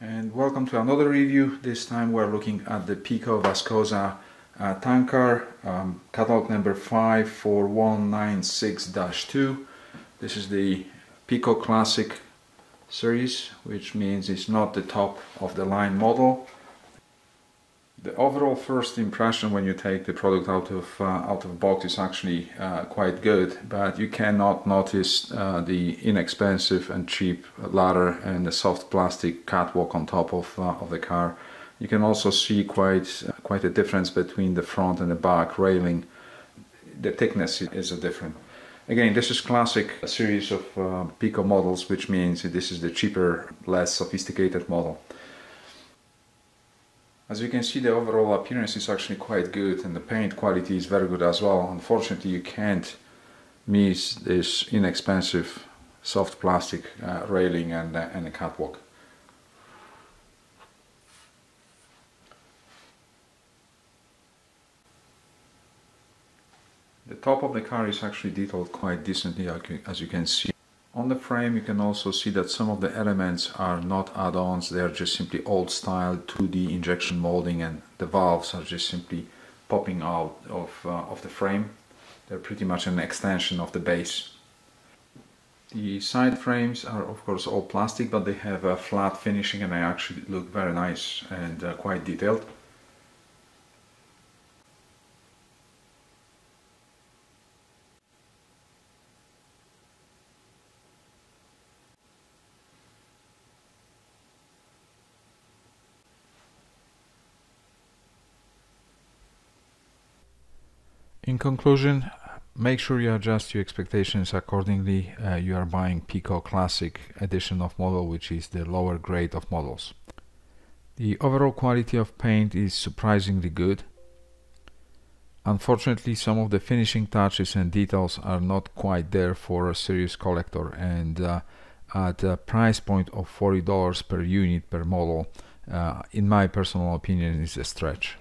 and welcome to another review. This time we're looking at the Piko Wascosa uh, um, catalog number 54196-2. This is the Piko Classic series, which means it's not the top of the line model. The overall first impression when you take the product out of uh, out of box is actually uh, quite good, but you cannot notice uh, the inexpensive and cheap ladder and the soft plastic catwalk on top of uh, of the car. You can also see quite quite a difference between the front and the back railing. The thickness is a different. Again, this is classic series of uh, Piko models, which means this is the cheaper, less sophisticated model. As you can see the overall appearance is actually quite good and the paint quality is very good as well. Unfortunately you can't miss this inexpensive soft plastic uh, railing and, uh, and a catwalk. The top of the car is actually detailed quite decently as you can see. On the frame you can also see that some of the elements are not add-ons, they are just simply old style 2D injection molding and the valves are just simply popping out of, uh, of the frame. They're pretty much an extension of the base. The side frames are of course all plastic but they have a flat finishing and they actually look very nice and uh, quite detailed. In conclusion, make sure you adjust your expectations accordingly. Uh, you are buying Piko Classic edition of model, which is the lower grade of models. The overall quality of paint is surprisingly good. Unfortunately, some of the finishing touches and details are not quite there for a serious collector and uh, at a price point of $40 per unit per model, uh, in my personal opinion, is a stretch.